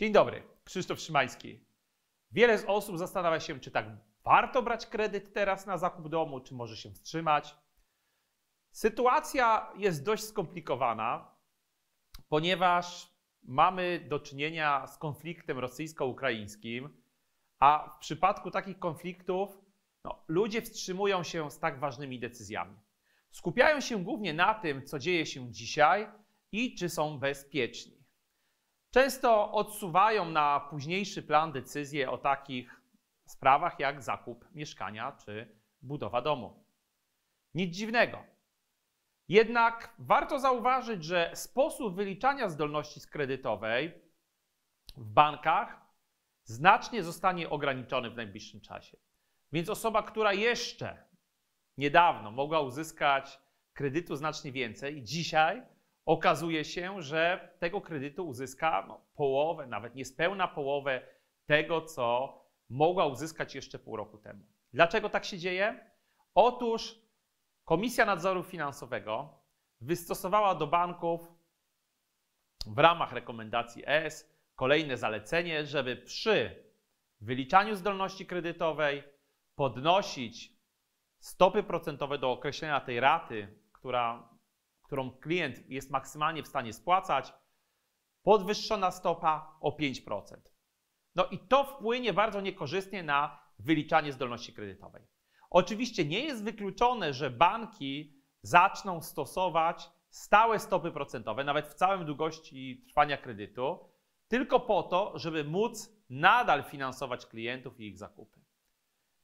Dzień dobry, Krzysztof Szymański. Wiele z osób zastanawia się, czy tak warto brać kredyt teraz na zakup domu, czy może się wstrzymać. Sytuacja jest dość skomplikowana, ponieważ mamy do czynienia z konfliktem rosyjsko-ukraińskim, a w przypadku takich konfliktów no, ludzie wstrzymują się z tak ważnymi decyzjami. Skupiają się głównie na tym, co dzieje się dzisiaj i czy są bezpieczni. Często odsuwają na późniejszy plan decyzje o takich sprawach jak zakup mieszkania czy budowa domu. Nic dziwnego. Jednak warto zauważyć, że sposób wyliczania zdolności kredytowej w bankach znacznie zostanie ograniczony w najbliższym czasie. Więc osoba, która jeszcze niedawno mogła uzyskać kredytu znacznie więcej, dzisiaj okazuje się, że tego kredytu uzyska no, połowę, nawet niespełna połowę tego, co mogła uzyskać jeszcze pół roku temu. Dlaczego tak się dzieje? Otóż Komisja Nadzoru Finansowego wystosowała do banków w ramach rekomendacji ES kolejne zalecenie, żeby przy wyliczaniu zdolności kredytowej podnosić stopy procentowe do określenia tej raty, która którą klient jest maksymalnie w stanie spłacać, podwyższona stopa o 5%. No i to wpłynie bardzo niekorzystnie na wyliczanie zdolności kredytowej. Oczywiście nie jest wykluczone, że banki zaczną stosować stałe stopy procentowe, nawet w całym długości trwania kredytu, tylko po to, żeby móc nadal finansować klientów i ich zakupy.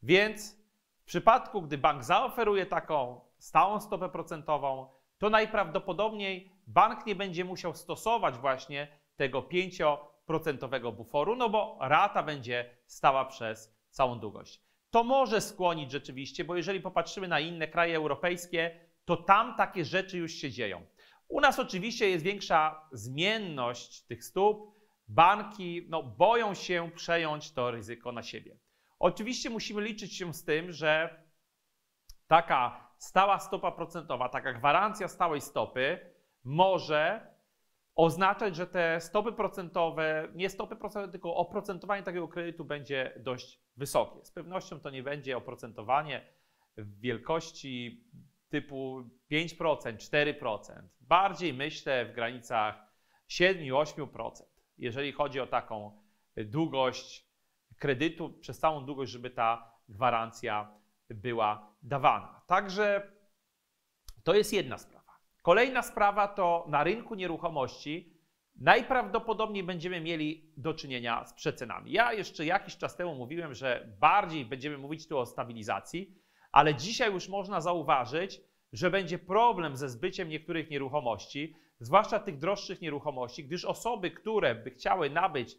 Więc w przypadku, gdy bank zaoferuje taką stałą stopę procentową, to najprawdopodobniej bank nie będzie musiał stosować właśnie tego 5% buforu, no bo rata będzie stała przez całą długość. To może skłonić rzeczywiście, bo jeżeli popatrzymy na inne kraje europejskie, to tam takie rzeczy już się dzieją. U nas oczywiście jest większa zmienność tych stóp. Banki no, boją się przejąć to ryzyko na siebie. Oczywiście musimy liczyć się z tym, że taka stała stopa procentowa, taka gwarancja stałej stopy może oznaczać, że te stopy procentowe, nie stopy procentowe, tylko oprocentowanie takiego kredytu będzie dość wysokie. Z pewnością to nie będzie oprocentowanie w wielkości typu 5%, 4%. Bardziej myślę w granicach 7-8%, jeżeli chodzi o taką długość kredytu, przez całą długość, żeby ta gwarancja była dawana. Także to jest jedna sprawa. Kolejna sprawa to na rynku nieruchomości najprawdopodobniej będziemy mieli do czynienia z przecenami. Ja jeszcze jakiś czas temu mówiłem, że bardziej będziemy mówić tu o stabilizacji, ale dzisiaj już można zauważyć, że będzie problem ze zbyciem niektórych nieruchomości, zwłaszcza tych droższych nieruchomości, gdyż osoby, które by chciały nabyć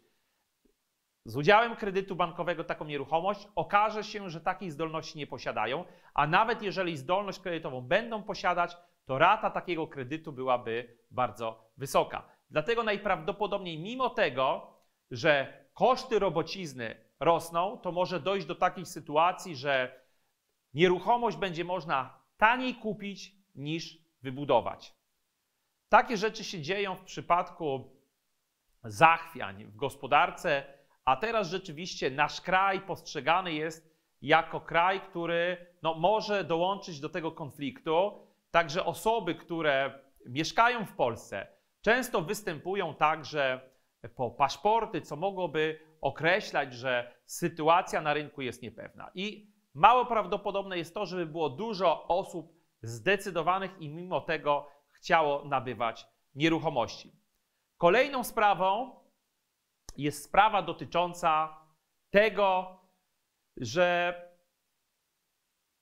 z udziałem kredytu bankowego taką nieruchomość, okaże się, że takiej zdolności nie posiadają, a nawet jeżeli zdolność kredytową będą posiadać, to rata takiego kredytu byłaby bardzo wysoka. Dlatego najprawdopodobniej, mimo tego, że koszty robocizny rosną, to może dojść do takiej sytuacji, że nieruchomość będzie można taniej kupić niż wybudować. Takie rzeczy się dzieją w przypadku zachwiań w gospodarce a teraz rzeczywiście nasz kraj postrzegany jest jako kraj, który no, może dołączyć do tego konfliktu. Także osoby, które mieszkają w Polsce, często występują także po paszporty, co mogłoby określać, że sytuacja na rynku jest niepewna. I mało prawdopodobne jest to, żeby było dużo osób zdecydowanych i mimo tego chciało nabywać nieruchomości. Kolejną sprawą jest sprawa dotycząca tego, że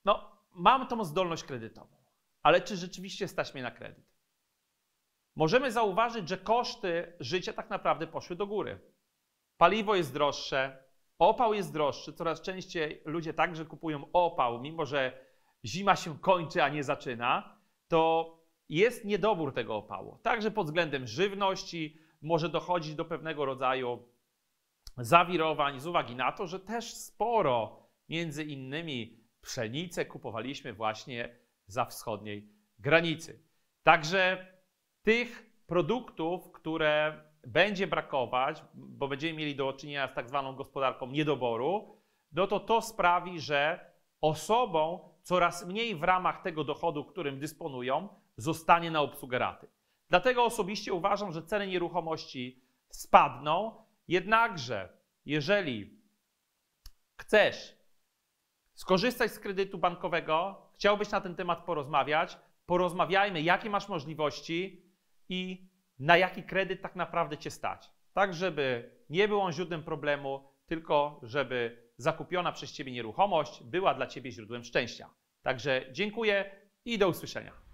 no, mam tą zdolność kredytową, ale czy rzeczywiście stać mnie na kredyt? Możemy zauważyć, że koszty życia tak naprawdę poszły do góry. Paliwo jest droższe, opał jest droższy, coraz częściej ludzie także kupują opał, mimo że zima się kończy, a nie zaczyna, to jest niedobór tego opału. Także pod względem żywności, może dochodzić do pewnego rodzaju zawirowań z uwagi na to, że też sporo między innymi pszenicę kupowaliśmy właśnie za wschodniej granicy. Także tych produktów, które będzie brakować, bo będziemy mieli do czynienia z tak zwaną gospodarką niedoboru, no to to sprawi, że osobom coraz mniej w ramach tego dochodu, którym dysponują, zostanie na obsługę raty. Dlatego osobiście uważam, że ceny nieruchomości spadną, jednakże jeżeli chcesz skorzystać z kredytu bankowego, chciałbyś na ten temat porozmawiać, porozmawiajmy, jakie masz możliwości i na jaki kredyt tak naprawdę cię stać. Tak, żeby nie był on źródłem problemu, tylko żeby zakupiona przez ciebie nieruchomość była dla ciebie źródłem szczęścia. Także dziękuję i do usłyszenia.